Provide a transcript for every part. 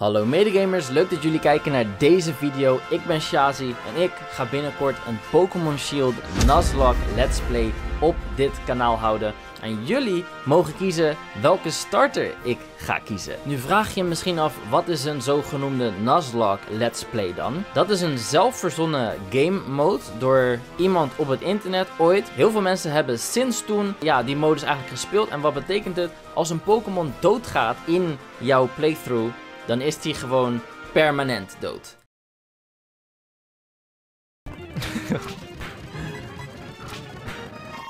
Hallo medegamers, leuk dat jullie kijken naar deze video. Ik ben Shazi en ik ga binnenkort een Pokémon Shield Nuzlocke Let's Play op dit kanaal houden. En jullie mogen kiezen welke starter ik ga kiezen. Nu vraag je je misschien af, wat is een zogenoemde Nuzlocke Let's Play dan? Dat is een zelfverzonnen game mode door iemand op het internet ooit. Heel veel mensen hebben sinds toen ja, die modus eigenlijk gespeeld. En wat betekent het? Als een Pokémon doodgaat in jouw playthrough dan is hij gewoon permanent dood.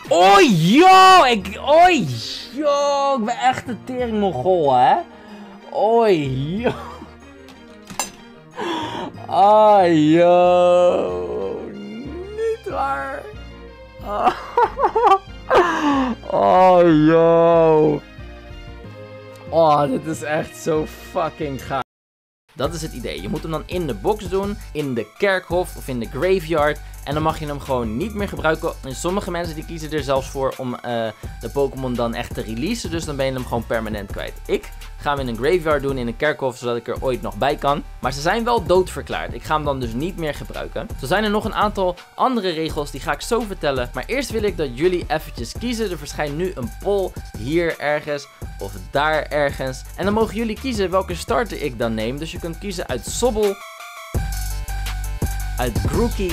Oi, yo! Ik, oi, yo! Ik ben echt een teringmogol, hè? Oi, yo! Ah, yo! Niet waar! Oh, yo! Oh, dit is echt zo fucking gaaf. Dat is het idee. Je moet hem dan in de box doen, in de kerkhof of in de graveyard. En dan mag je hem gewoon niet meer gebruiken. En sommige mensen die kiezen er zelfs voor om uh, de Pokémon dan echt te releasen. Dus dan ben je hem gewoon permanent kwijt. Ik ga hem in een graveyard doen, in een kerkhof, zodat ik er ooit nog bij kan. Maar ze zijn wel doodverklaard. Ik ga hem dan dus niet meer gebruiken. Zo zijn er nog een aantal andere regels, die ga ik zo vertellen. Maar eerst wil ik dat jullie eventjes kiezen. Er verschijnt nu een poll hier ergens of daar ergens. En dan mogen jullie kiezen welke starter ik dan neem. Dus je kunt kiezen uit Sobble, uit Grookey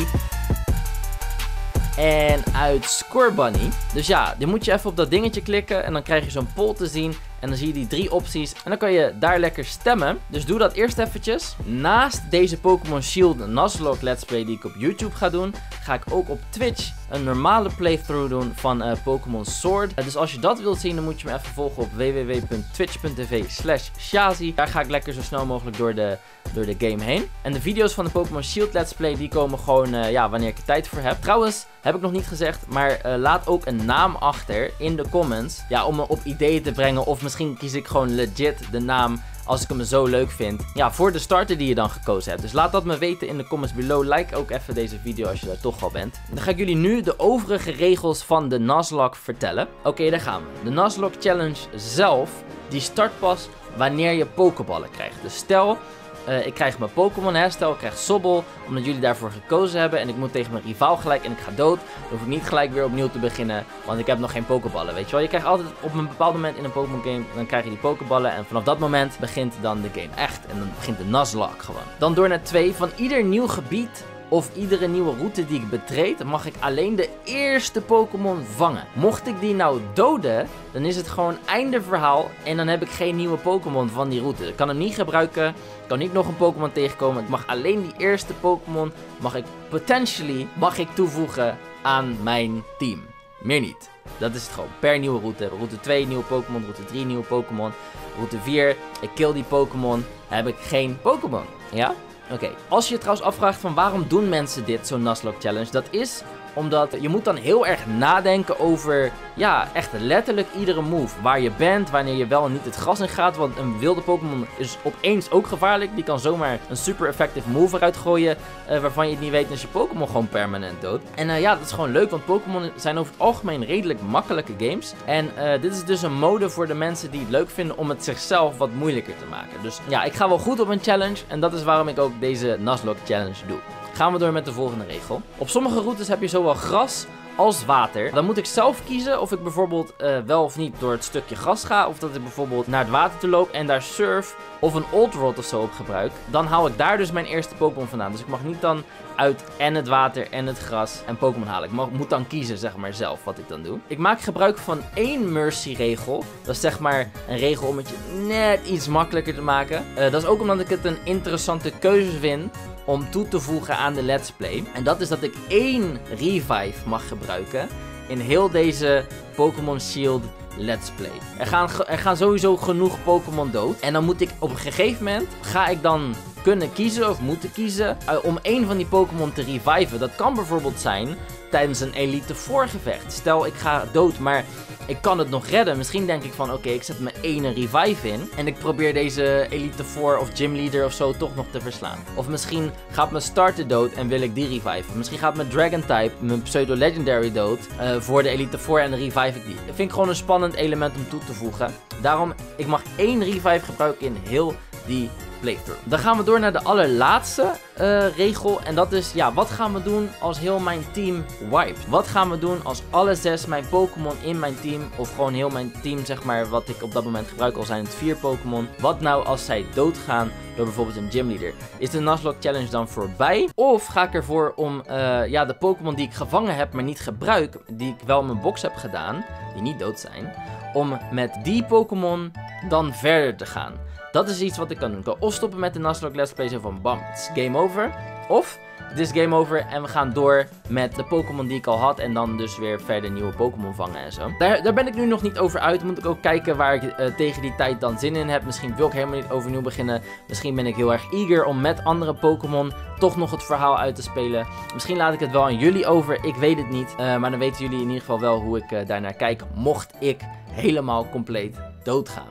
en uit Score Bunny. Dus ja, dan moet je even op dat dingetje klikken en dan krijg je zo'n poll te zien. En dan zie je die drie opties. En dan kan je daar lekker stemmen. Dus doe dat eerst eventjes. Naast deze Pokémon Shield Nuzlocke Let's Play die ik op YouTube ga doen, ga ik ook op Twitch een normale playthrough doen van uh, Pokémon Sword. Uh, dus als je dat wilt zien, dan moet je me even volgen op www.twitch.tv slash Shazi. Daar ga ik lekker zo snel mogelijk door de, door de game heen. En de video's van de Pokémon Shield Let's Play, die komen gewoon uh, ja, wanneer ik er tijd voor heb. Trouwens, heb ik nog niet gezegd, maar laat ook een naam achter in de comments. Ja, om me op ideeën te brengen of misschien kies ik gewoon legit de naam als ik hem zo leuk vind. Ja, voor de starter die je dan gekozen hebt. Dus laat dat me weten in de comments below. Like ook even deze video als je daar toch al bent. Dan ga ik jullie nu de overige regels van de Nuzlocke vertellen. Oké, daar gaan we. De Nuzlocke Challenge zelf, die start pas wanneer je pokeballen krijgt. Dus stel, uh, ik krijg mijn Pokémon herstel, ik krijg Sobble, omdat jullie daarvoor gekozen hebben. En ik moet tegen mijn rivaal gelijk en ik ga dood. Dan hoef ik niet gelijk weer opnieuw te beginnen, want ik heb nog geen Pokéballen, weet je wel. Je krijgt altijd op een bepaald moment in een Pokémon game, dan krijg je die Pokéballen. En vanaf dat moment begint dan de game echt. En dan begint de Nuzlocke gewoon. Dan door naar 2. Van ieder nieuw gebied of iedere nieuwe route die ik betreed, mag ik alleen de eerste Pokémon vangen. Mocht ik die nou doden, dan is het gewoon einde verhaal en dan heb ik geen nieuwe Pokémon van die route. Ik kan hem niet gebruiken, kan niet nog een Pokémon tegenkomen. Ik mag alleen die eerste Pokémon, mag ik potentially, mag ik toevoegen aan mijn team. Meer niet. Dat is het gewoon. Per nieuwe route. Route 2 nieuwe Pokémon, route 3 nieuwe Pokémon. Route 4, ik kill die Pokémon, heb ik geen Pokémon. Ja? Oké, als je je trouwens afvraagt van waarom doen mensen dit, zo'n Nuzlocke Challenge, dat is omdat je moet dan heel erg nadenken over, ja, echt letterlijk iedere move. Waar je bent, wanneer je wel en niet het gras in gaat. Want een wilde Pokémon is opeens ook gevaarlijk. Die kan zomaar een super effective move eruit gooien. Uh, waarvan je het niet weet en is je Pokémon gewoon permanent dood. En uh, ja, dat is gewoon leuk, want Pokémon zijn over het algemeen redelijk makkelijke games. En uh, dit is dus een mode voor de mensen die het leuk vinden om het zichzelf wat moeilijker te maken. Dus ja, ik ga wel goed op een challenge. En dat is waarom ik ook deze Nuzlocke challenge doe. Gaan we door met de volgende regel. Op sommige routes heb je zowel gras als water. Dan moet ik zelf kiezen of ik bijvoorbeeld uh, wel of niet door het stukje gras ga. Of dat ik bijvoorbeeld naar het water toe loop en daar surf of een Old Rod of zo op gebruik. Dan haal ik daar dus mijn eerste Pokémon vandaan. Dus ik mag niet dan uit en het water en het gras en Pokémon halen. Ik mag, moet dan kiezen, zeg maar, zelf wat ik dan doe. Ik maak gebruik van één Mercy regel. Dat is zeg maar een regel om het je net iets makkelijker te maken. Uh, dat is ook omdat ik het een interessante keuze vind om toe te voegen aan de Let's Play. En dat is dat ik één revive mag gebruiken in heel deze Pokémon Shield Let's Play. Er gaan, er gaan sowieso genoeg Pokémon dood. En dan moet ik op een gegeven moment, ga ik dan kunnen kiezen of moeten kiezen uh, om één van die Pokémon te reviven. Dat kan bijvoorbeeld zijn tijdens een Elite voorgevecht. Stel ik ga dood, maar ik kan het nog redden. Misschien denk ik van, oké, ik zet mijn ene revive in. En ik probeer deze Elite 4 of Gym Leader of zo toch nog te verslaan. Of misschien gaat mijn starter dood en wil ik die revive. Misschien gaat mijn Dragon type, mijn Pseudo Legendary dood. Uh, voor de Elite 4 en revive ik die. Dat vind ik gewoon een spannend element om toe te voegen. Daarom, ik mag één revive gebruiken in heel die playthrough. Dan gaan we door naar de allerlaatste uh, regel. En dat is, ja, wat gaan we doen als heel mijn team wiped? Wat gaan we doen als alle zes mijn Pokémon in mijn team, of gewoon heel mijn team, zeg maar, wat ik op dat moment gebruik, al zijn het vier Pokémon. Wat nou als zij doodgaan door bijvoorbeeld een gymleader? Is de Nuzlocke Challenge dan voorbij? Of ga ik ervoor om, uh, ja, de Pokémon die ik gevangen heb, maar niet gebruik, die ik wel in mijn box heb gedaan, die niet dood zijn, om met die Pokémon dan verder te gaan. Dat is iets wat ik kan doen. Ik kan of stoppen met de Nuzlocke Let's Play van bam, game over. Of het is game over en we gaan door met de Pokémon die ik al had. En dan dus weer verder nieuwe Pokémon vangen en zo. Daar, daar ben ik nu nog niet over uit. Moet ik ook kijken waar ik uh, tegen die tijd dan zin in heb. Misschien wil ik helemaal niet overnieuw beginnen. Misschien ben ik heel erg eager om met andere Pokémon toch nog het verhaal uit te spelen. Misschien laat ik het wel aan jullie over. Ik weet het niet. Uh, maar dan weten jullie in ieder geval wel hoe ik uh, daarnaar kijk. Mocht ik helemaal compleet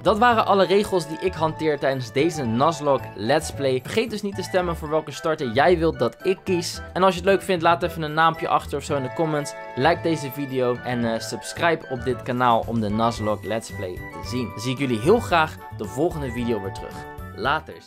Dat waren alle regels die ik hanteer tijdens deze Nuzlocke Let's Play. Vergeet dus niet te stemmen voor welke starter jij wilt dat ik kies. En als je het leuk vindt, laat even een naampje achter of zo in de comments. Like deze video en uh, subscribe op dit kanaal om de Nuzlocke Let's Play te zien. Dan zie ik jullie heel graag de volgende video weer terug. Laters.